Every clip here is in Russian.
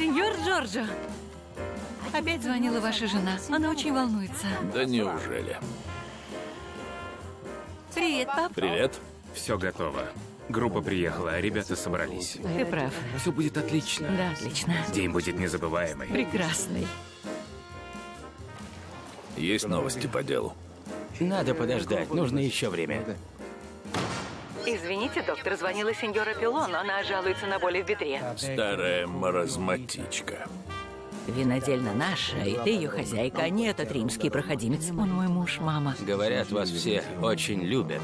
Сеньор Джорджо, опять звонила ваша жена. Она очень волнуется. Да неужели? Привет, пап. Привет. Все готово. Группа приехала, а ребята собрались. Ты прав. Все будет отлично. Да, отлично. День будет незабываемый. Прекрасный. Есть новости по делу? Надо подождать, нужно еще время. Извините, доктор, звонила сеньора Пилон. Она жалуется на боли в бедре. Старая маразматичка. Винодельна наша, и ты ее хозяйка, а не этот римский проходимец. Он мой муж, мама. Говорят, вас все очень любят.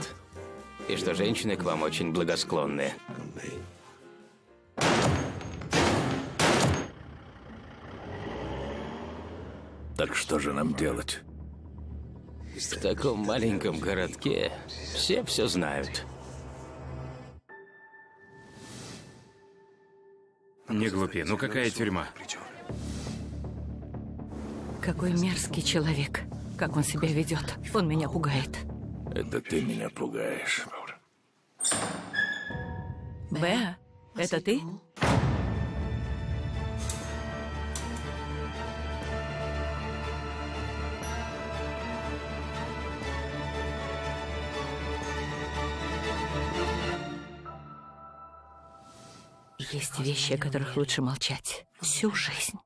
И что женщины к вам очень благосклонны. Так что же нам делать? В таком маленьком городке все все знают. Не глупи, ну какая тюрьма? Какой мерзкий человек. Как он себя ведет. Он меня пугает. Это ты меня пугаешь. Беа, это ты? Есть вещи, о которых лучше молчать. Всю жизнь.